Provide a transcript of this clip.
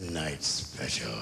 Night special.